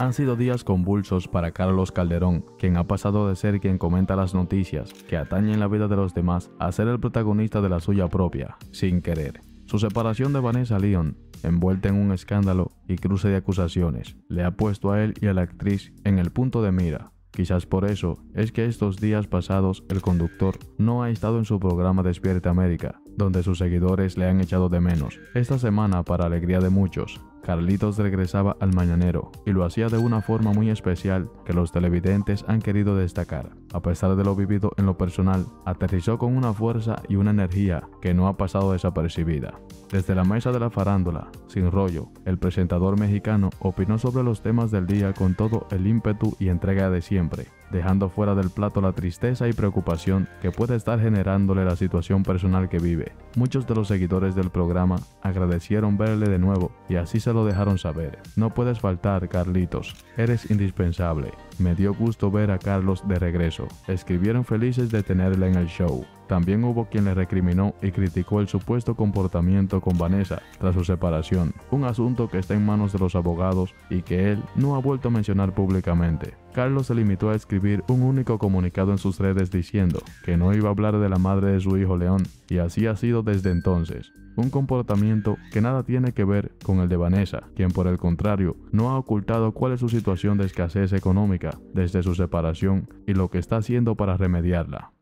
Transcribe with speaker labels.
Speaker 1: Han sido días convulsos para Carlos Calderón, quien ha pasado de ser quien comenta las noticias que atañen la vida de los demás a ser el protagonista de la suya propia, sin querer. Su separación de Vanessa Leon, envuelta en un escándalo y cruce de acusaciones, le ha puesto a él y a la actriz en el punto de mira. Quizás por eso es que estos días pasados el conductor no ha estado en su programa Despierta América, donde sus seguidores le han echado de menos. Esta semana, para alegría de muchos, Carlitos regresaba al mañanero y lo hacía de una forma muy especial que los televidentes han querido destacar. A pesar de lo vivido en lo personal, aterrizó con una fuerza y una energía que no ha pasado desapercibida. Desde la mesa de la farándula, sin rollo, el presentador mexicano opinó sobre los temas del día con todo el ímpetu y entrega de siempre, dejando fuera del plato la tristeza y preocupación que puede estar generándole la situación personal que vive. Muchos de los seguidores del programa agradecieron verle de nuevo y así se lo dejaron saber. No puedes faltar, Carlitos, eres indispensable. Me dio gusto ver a Carlos de regreso. Escribieron felices de tenerle en el show. También hubo quien le recriminó y criticó el supuesto comportamiento con Vanessa tras su separación, un asunto que está en manos de los abogados y que él no ha vuelto a mencionar públicamente. Carlos se limitó a escribir un único comunicado en sus redes diciendo que no iba a hablar de la madre de su hijo León, y así ha sido desde entonces. Un comportamiento que nada tiene que ver con el de Vanessa, quien por el contrario no ha ocultado cuál es su situación de escasez económica desde su separación y lo que está haciendo para remediarla.